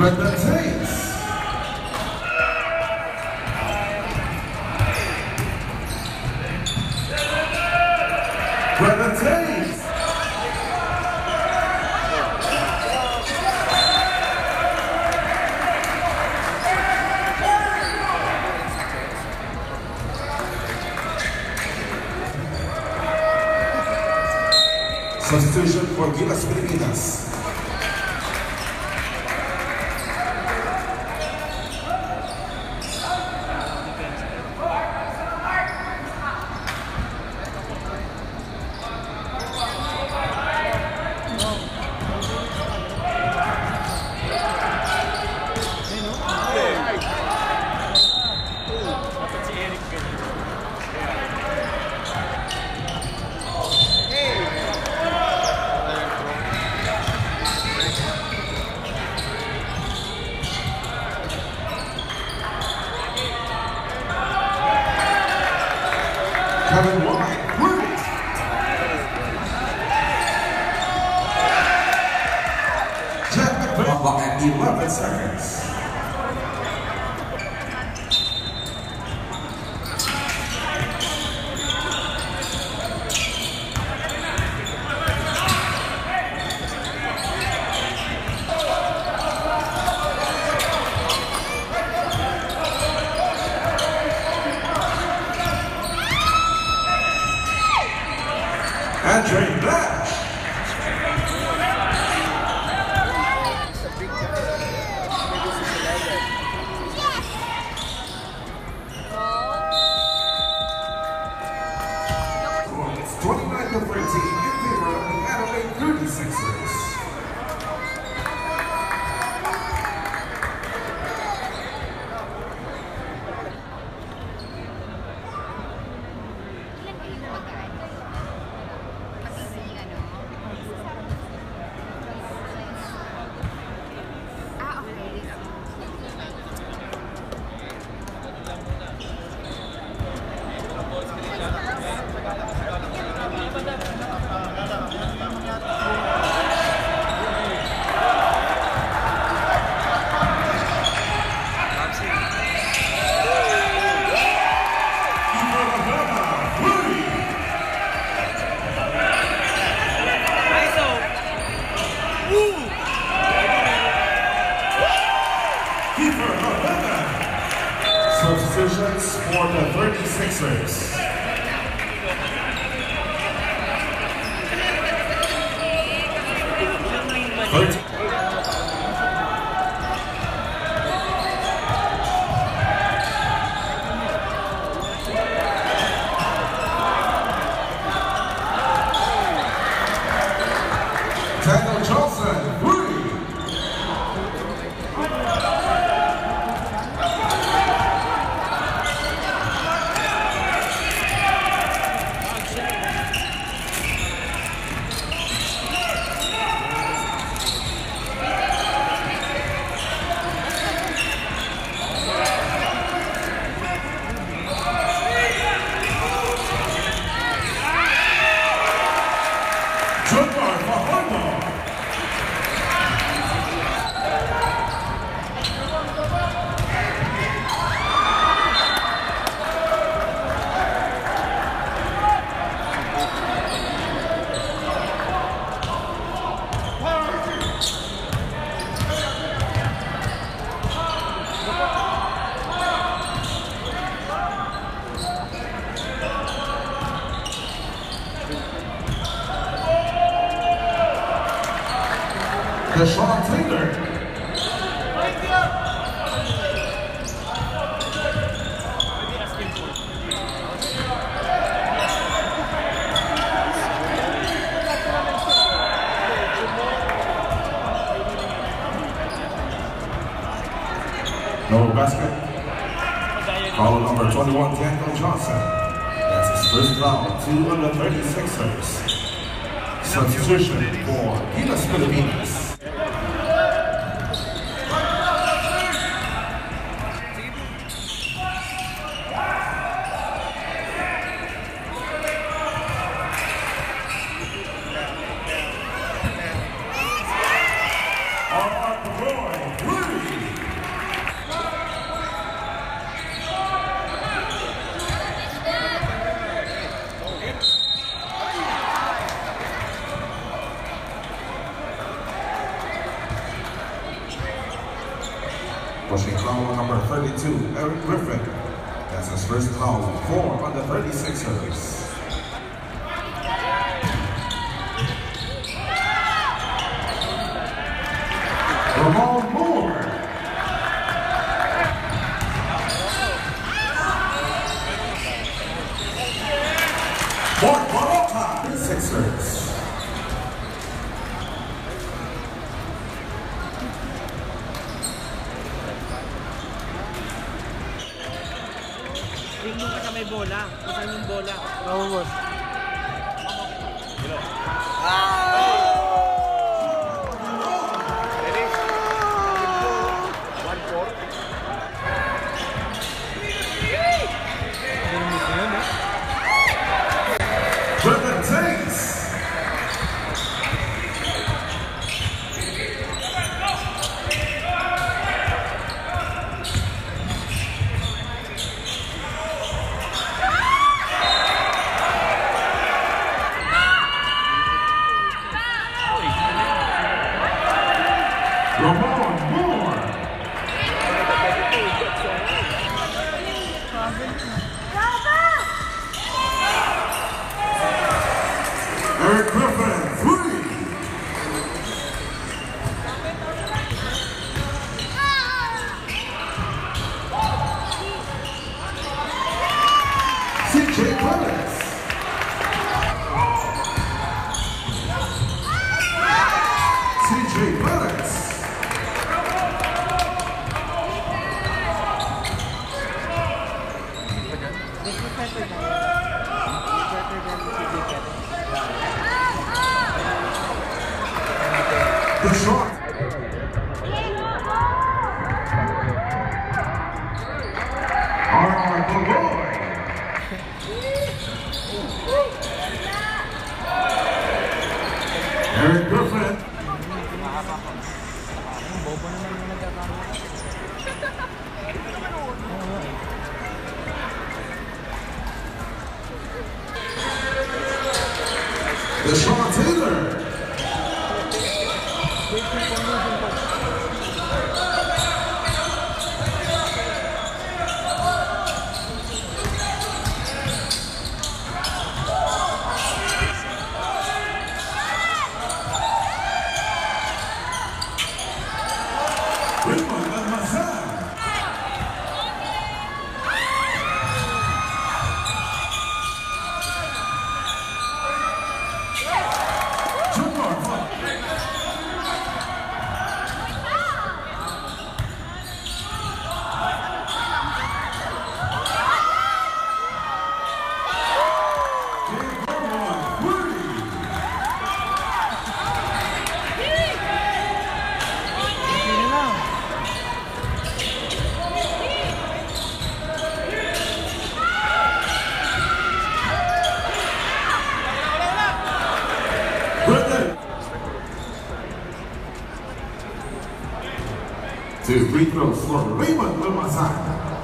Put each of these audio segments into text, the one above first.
Brenda Tates. Brenda Tates. Substitution for Gilas Pilipinas. Of the Adelaide 36ers. No basket. Foul number 21, Daniel Johnson. That's his first foul. Two the 36ers. Substitution for Gilas Pilipinas. Griffin. That's his first foul, four on the 36ers. Tingnan ka sa may bola. Saan yung bola? Oo, boss. to free for Raymond Wilmasai.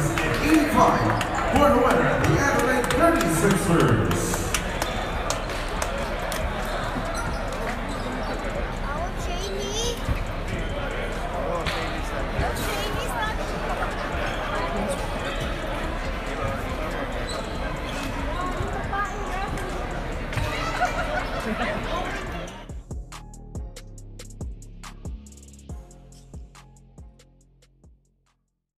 is an 85, born winner, the Adelaide 36ers.